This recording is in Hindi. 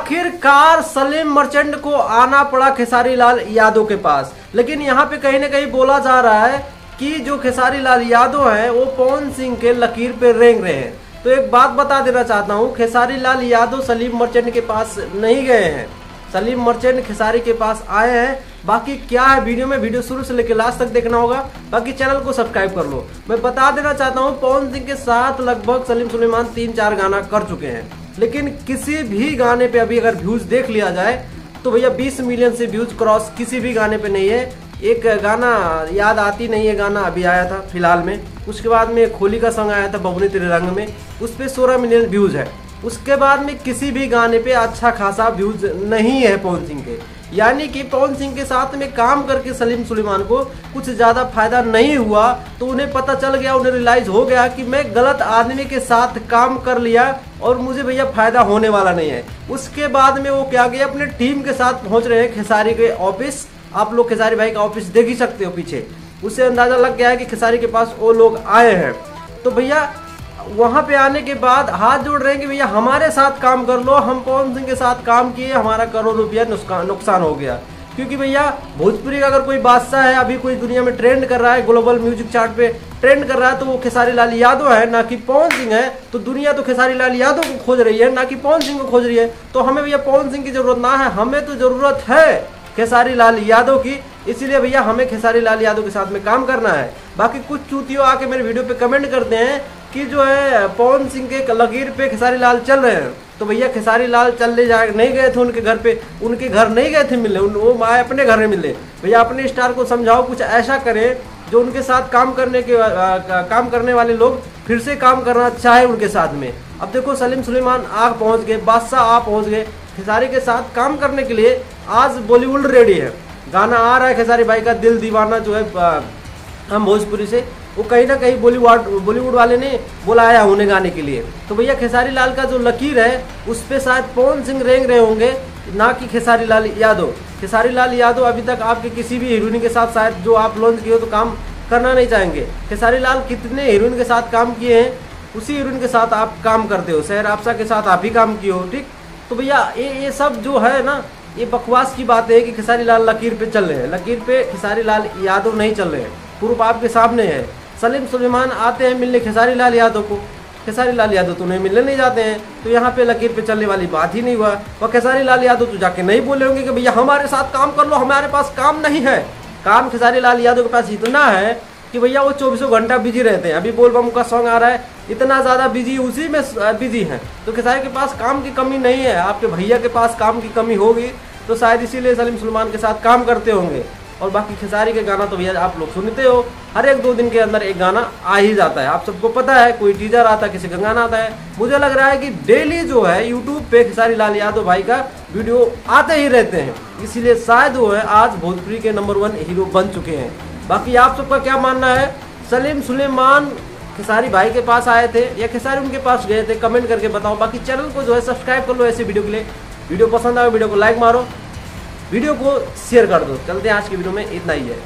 आखिरकार सलीम मर्चेंट को आना पड़ा खेसारी लाल यादव के पास। लेकिन यहाँ पे कहीं ना कहीं बोला जा रहा है कि जो खेसारी लाल यादव हैं, वो पवन सिंह के लकीर पे रेंग रहे हैं। तो एक बात बता देना चाहता हूँ खेसारी लाल यादव सलीम मर्चेंट के पास नहीं गए हैं। सलीम मर्चेंट खेसारी के पास आए हैं। बाकी क्या है वीडियो में? वीडियो शुरू से लेकर लास्ट तक देखना होगा। बाकी चैनल को सब्सक्राइब कर लो। मैं बता देना चाहता हूँ, पवन सिंह के साथ लगभग सलीम सुलेमान तीन चार गाना कर चुके हैं। लेकिन किसी भी गाने पे अभी अगर व्यूज़ देख लिया जाए तो भैया 20 मिलियन से व्यूज़ क्रॉस किसी भी गाने पे नहीं है। एक गाना याद आती नहीं है, गाना अभी आया था फ़िलहाल में। उसके बाद में खोली का सॉन्ग आया था, बबुनी तेरे रंग में। उस पर सोलह मिलियन व्यूज़ है। उसके बाद में किसी भी गाने पे अच्छा खासा व्यूज़ नहीं है पवन सिंह के यानी कि पवन सिंह के साथ में काम करके सलीम सुलेमान को कुछ ज़्यादा फ़ायदा नहीं हुआ तो उन्हें पता चल गया, उन्हें रियलाइज़ हो गया कि मैं गलत आदमी के साथ काम कर लिया और मुझे भैया फ़ायदा होने वाला नहीं है। उसके बाद में वो क्या गया अपने टीम के साथ पहुँच रहे हैं खेसारी के ऑफ़िस आप लोग खेसारी भाई का ऑफ़िस देख ही सकते हो पीछे। उससे अंदाज़ा लग गया है कि खेसारी के पास वो लोग आए हैं। तो भैया वहाँ पे आने के बाद हाथ जोड़ रहे हैं कि भैया हमारे साथ काम कर लो, हम पवन सिंह के साथ काम किए, हमारा करोड़ रुपया नुकसान हो गया। क्योंकि भैया भोजपुरी का अगर कोई बादशाह है, अभी कोई दुनिया में ट्रेंड कर रहा है ग्लोबल म्यूज़िक चार्ट पे ट्रेंड कर रहा है तो वो खेसारी लाल यादव है, ना कि पवन सिंह है तो दुनिया तो खेसारी लाल यादव को खोज रही है, ना कि पवन सिंह को खोज रही है। तो हमें भैया पवन सिंह की ज़रूरत ना है, हमें तो ज़रूरत है खेसारी लाल यादव की। इसीलिए भैया हमें खेसारी लाल यादव के साथ में काम करना है। बाकी कुछ चूतियों आके मेरे वीडियो पे कमेंट करते हैं कि जो है पवन सिंह के लकीर पे खेसारी लाल चल रहे हैं। तो भैया खेसारी लाल चलने जा नहीं गए थे उनके घर पे उनके घर नहीं गए थे मिलने उन, वो माए अपने घर में मिले भैया अपने स्टार को समझाओ कुछ ऐसा करें जो उनके साथ काम करने के आ, काम करने वाले लोग फिर से काम करना चाहे उनके साथ में। अब देखो सलीम सुलेमान आग पहुँच गए बादशाह आ पहुँच गए। खेसारी के साथ काम करने के लिए आज बॉलीवुड रेडी है। गाना आ रहा है खेसारी भाई का दिल दीवाना जो है हम भोजपुरी से वो कहीं ना कहीं बॉलीवुड बॉलीवुड वाले ने बुलाया उन्हें गाने के लिए। तो भैया खेसारी लाल का जो लकीर है, उस पर शायद पवन सिंह रेंग रहे होंगे, ना कि खेसारी लाल यादव। खेसारी लाल यादव अभी तक आपके किसी भी हीरोइन के साथ शायद जो आप लॉन्च किए हो तो काम करना नहीं चाहेंगे। खेसारी लाल कितने हीरोइन के साथ काम किए हैं, उसी हीरोइन के साथ आप काम करते हो। शहर आपसा के साथ आप ही काम किए हो, ठीक? तो भैया, ये ये सब जो है ना, ये बकवास की बात है कि खेसारी लाल लकीर पे चल रहे हैं। लकीर पे खेसारी लाल यादव नहीं चल रहे हैं। प्रूफ आपके सामने है। सलीम सुलेमान आते हैं मिलने खेसारी लाल यादव को। खेसारी लाल यादव तो उन्हें मिलने नहीं जाते हैं। तो यहाँ पे लकीर पे चलने वाली बात ही नहीं हुआ। और खेसारी लाल यादव तो जाके नहीं बोले होंगे कि भैया हमारे साथ काम कर लो, हमारे पास काम नहीं है। काम खेसारी लाल यादव के पास इतना है कि भैया वो चौबीसों घंटा बिज़ी रहते हैं। अभी बोल बम का सॉन्ग आ रहा है, इतना ज़्यादा बिज़ी उसी में बिज़ी है। तो खेसारी के पास काम की कमी नहीं है। आपके भैया के पास काम की कमी होगी तो शायद इसीलिए सलीम सलमान के साथ काम करते होंगे। और बाकी खेसारी के गाना तो भैया आप लोग सुनते हो। हर एक दो दिन के अंदर एक गाना आ ही जाता है। आप सबको पता है, कोई टीजर आता है, किसी का गाना आता है। मुझे लग रहा है कि डेली जो है यूट्यूब पे खेसारी लाल यादव भाई का वीडियो आते ही रहते हैं। इसीलिए शायद वो है, आज भोजपुरी के नंबर वन हीरो बन चुके हैं। बाकी आप सबका क्या मानना है? सलीम सुलेमान खेसारी भाई के पास आए थे या खेसारी उनके पास गए थे? कमेंट करके बताओ। बाकी चैनल को जो है सब्सक्राइब कर लो ऐसे वीडियो के लिए। वीडियो पसंद आए, वीडियो को लाइक मारो। वीडियो को शेयर कर दो। चलते हैं आज की वीडियो में इतना ही है।